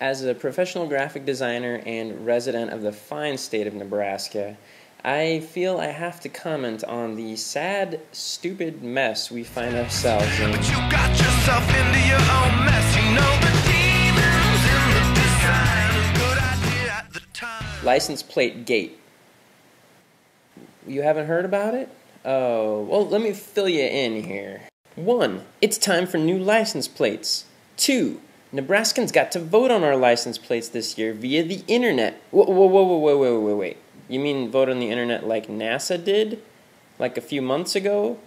As a professional graphic designer and resident of the fine state of Nebraska, I feel I have to comment on the sad, stupid mess we find ourselves in. But you got yourself into your own mess. You know the demons in the design. Good idea at the time. License plate gate. You haven't heard about it? Oh, well, let me fill you in here. One, it's time for new license plates. Two, Nebraskans got to vote on our license plates this year via the internet. Whoa, whoa, whoa, whoa, whoa, whoa, wait, wait. You mean vote on the internet like NASA did? Like a few months ago?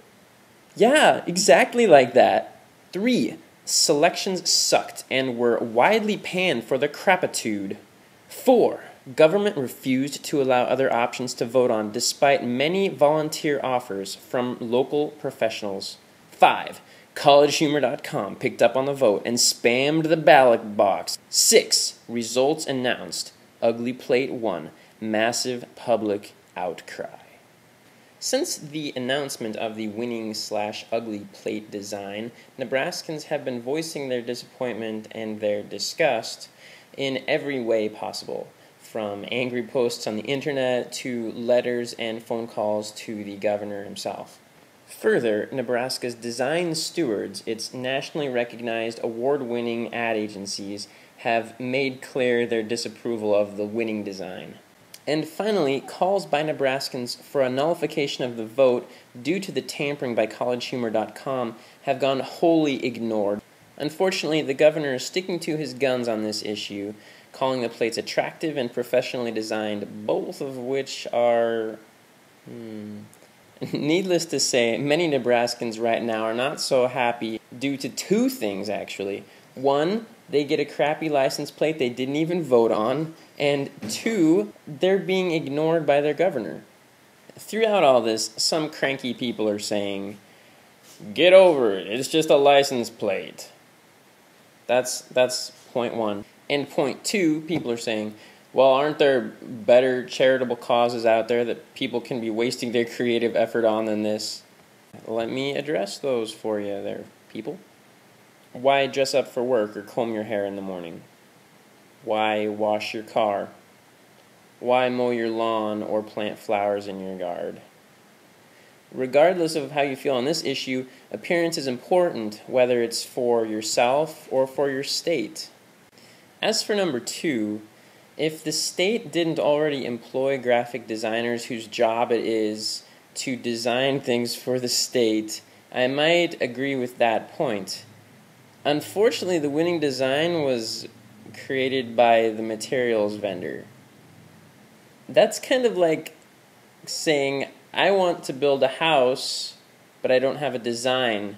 Yeah, exactly like that. Three, selections sucked and were widely panned for their crapitude. Four, government refused to allow other options to vote on despite many volunteer offers from local professionals. Five, collegehumor.com picked up on the vote and spammed the ballot box. Six, results announced. Ugly plate one, massive public outcry. Since the announcement of the winning slash ugly plate design, Nebraskans have been voicing their disappointment and their disgust in every way possible, from angry posts on the internet to letters and phone calls to the governor himself. Further, Nebraska's design stewards, its nationally recognized award winning ad agencies, have made clear their disapproval of the winning design. And finally, calls by Nebraskans for a nullification of the vote due to the tampering by collegehumor.com have gone wholly ignored. Unfortunately, the governor is sticking to his guns on this issue, calling the plates attractive and professionally designed, both of which are. Hmm, Needless to say, many Nebraskans right now are not so happy due to two things, actually. One, they get a crappy license plate they didn't even vote on, and two, they're being ignored by their governor. Throughout all this, some cranky people are saying, Get over it, it's just a license plate. That's, that's point one. And point two, people are saying, well, aren't there better charitable causes out there that people can be wasting their creative effort on than this? Let me address those for you there, people. Why dress up for work or comb your hair in the morning? Why wash your car? Why mow your lawn or plant flowers in your yard? Regardless of how you feel on this issue, appearance is important, whether it's for yourself or for your state. As for number two, if the state didn't already employ graphic designers whose job it is to design things for the state, I might agree with that point. Unfortunately, the winning design was created by the materials vendor. That's kind of like saying, I want to build a house, but I don't have a design.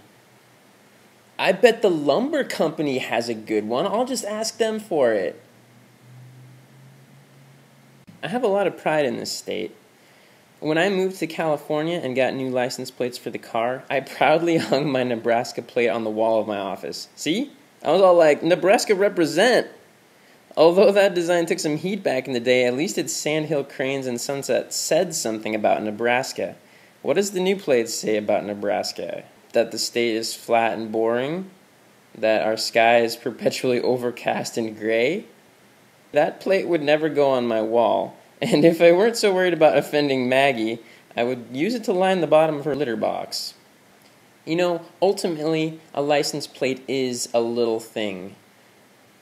I bet the lumber company has a good one. I'll just ask them for it. I have a lot of pride in this state. When I moved to California and got new license plates for the car, I proudly hung my Nebraska plate on the wall of my office. See? I was all like, Nebraska represent! Although that design took some heat back in the day, at least its sandhill cranes and sunset said something about Nebraska. What does the new plate say about Nebraska? That the state is flat and boring? That our sky is perpetually overcast and gray? That plate would never go on my wall, and if I weren't so worried about offending Maggie, I would use it to line the bottom of her litter box. You know, ultimately, a license plate is a little thing.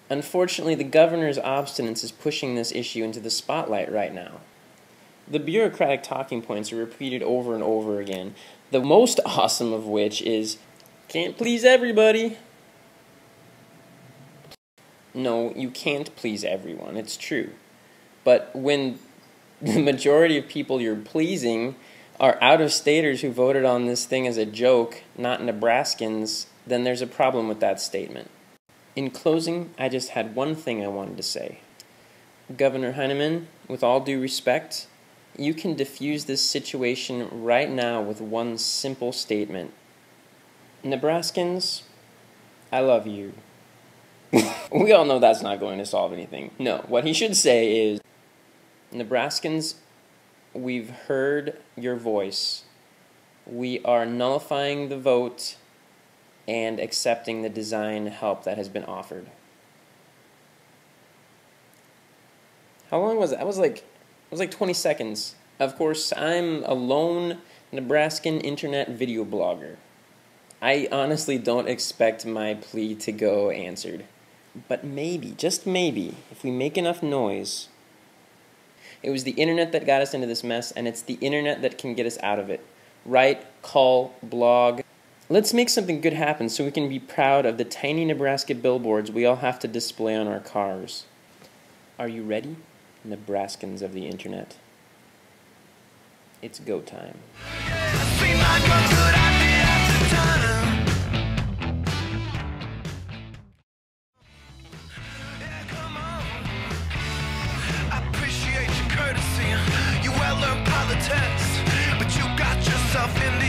Unfortunately, the governor's obstinance is pushing this issue into the spotlight right now. The bureaucratic talking points are repeated over and over again, the most awesome of which is can't please everybody. No, you can't please everyone, it's true. But when the majority of people you're pleasing are out of staters who voted on this thing as a joke, not Nebraskans, then there's a problem with that statement. In closing, I just had one thing I wanted to say. Governor Heineman, with all due respect, you can diffuse this situation right now with one simple statement Nebraskans, I love you. we all know that's not going to solve anything. No, what he should say is Nebraskans, we've heard your voice. We are nullifying the vote and accepting the design help that has been offered. How long was it? That was like it was like 20 seconds. Of course, I'm a lone Nebraskan internet video blogger. I honestly don't expect my plea to go answered. But maybe, just maybe, if we make enough noise, it was the internet that got us into this mess, and it's the internet that can get us out of it. Write, call, blog. Let's make something good happen so we can be proud of the tiny Nebraska billboards we all have to display on our cars. Are you ready, Nebraskans of the internet? It's go time. yourself in